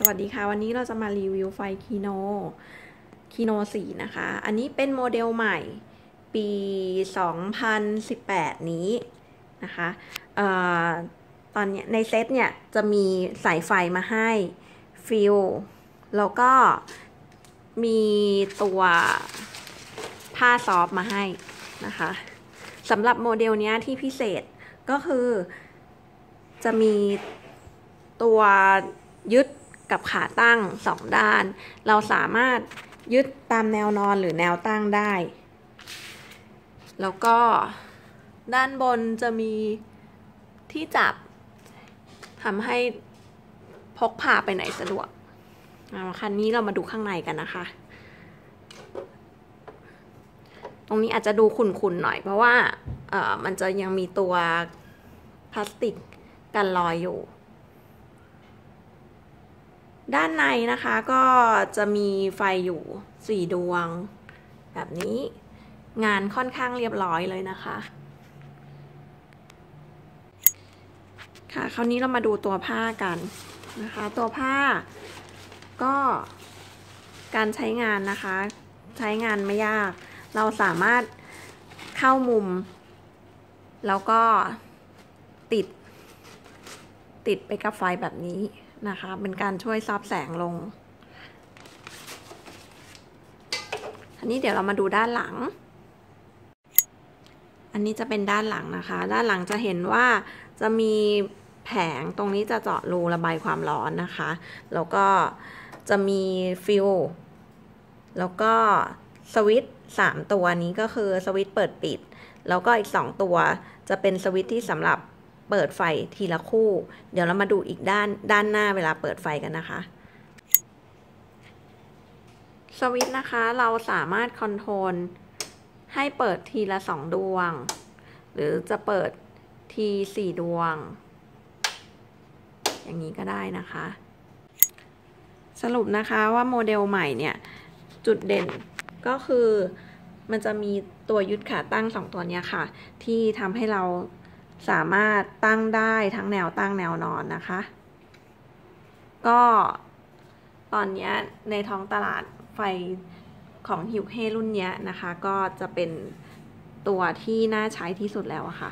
สวัสดีค่ะ วันนี้เราจะมารีวิวไฟ Kino Kino 4นะคะ อันนี้เป็นโมเดลใหม่ปี 2018 นี้นะคะออตอนนี้ในเซตเนี่ย จะมีสายไฟมาให้ฟิลแล้วก็มีตัวผ้า soft มาให้นะคะสำหรับโมเดลนี้ที่พิเศษก็คือจะมีตัวยึด กับขาตั้งสองด้าน เราสามารถยึดตามแนวนอนหรือแนวตั้งได้ แล้วก็ด้านบนจะมีที่จับทำให้พกพาไปไหนสะดวกคันนี้เรามาดูข้างในกันนะคะ ตรงนี้อาจจะดูขุ่นๆหน่อยเพราะว่ามันจะยังมีตัวพลาสติกกันรอยอยู่ ด้านในนะคะก็จะมีไฟอยู่สี่ดวง แบบนี้งานค่อนข้างเรียบร้อยเลยนะคะ ค่ะคราวนี้เรามาดูตัวผ้ากันนะคะ ตัวผ้าก็การใช้งานนะคะ ใช้งานไม่ยาก เราสามารถเข้ามุม แล้วก็ติด ติดไปกับไฟแบบนี้ นะคะ เป็นการช่วยซับแสงลง อันนี้เดี๋ยวเรามาดูด้านหลัง อันนี้จะเป็นด้านหลังนะคะ ด้านหลังจะเห็นว่าจะมีแผงตรงนี้จะเจาะรูระบายความร้อนนะคะ แล้วก็จะมีฟิลแล้วก็สวิตช์สามตัวนี้ก็คือสวิตช์เปิดปิด แล้วก็อีกสองตัวจะเป็นสวิตช์ที่สำหรับ เปิดไฟทีละคู่ เดี๋ยวเรามาดูอีกด้านด้านหน้าเวลาเปิดไฟกันนะคะสวิตช์นะคะ เราสามารถ control ให้เปิดทีละสองดวง หรือจะเปิดทีสี่ดวง อย่างนี้ก็ได้นะคะ สรุปนะคะว่าโมเดลใหม่เนี่ย จุดเด่นก็คือมันจะมีตัวยึดขาตั้งสองตัวนี้ค่ะ ที่ทำให้เรา สามารถตั้งได้ทั้งแนวตั้งแนวนอนนะคะ ก็ตอนนี้ในท้องตลาดไฟของฮิวเฮรุ่นนี้นะคะ ก็จะเป็นตัวที่น่าใช้ที่สุดแล้วค่ะ